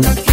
Thank you.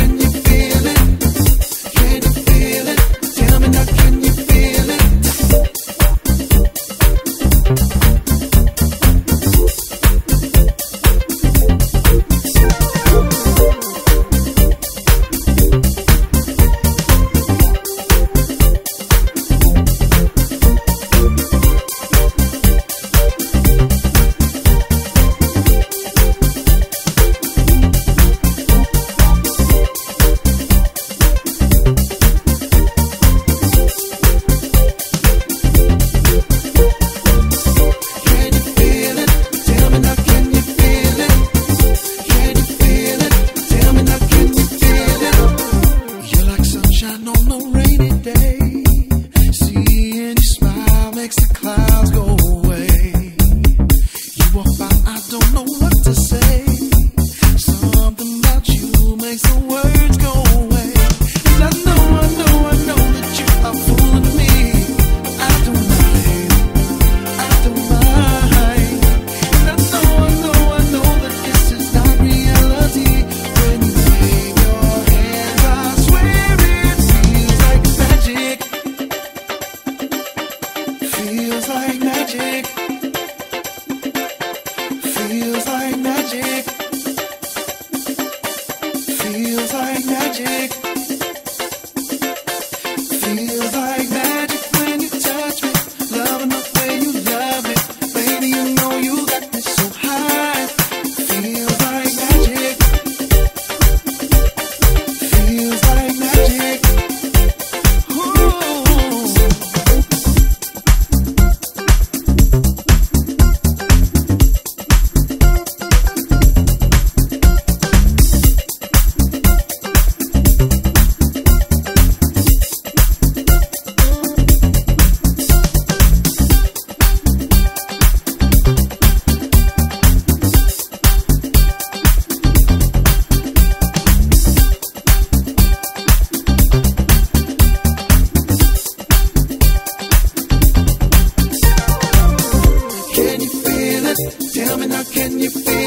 makes a cloud. Tell me now, can you feel?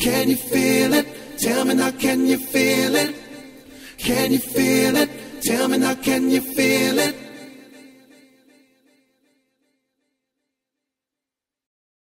Can you feel it? Tell me now, can you feel it? Can you feel it? Tell me now, can you feel it?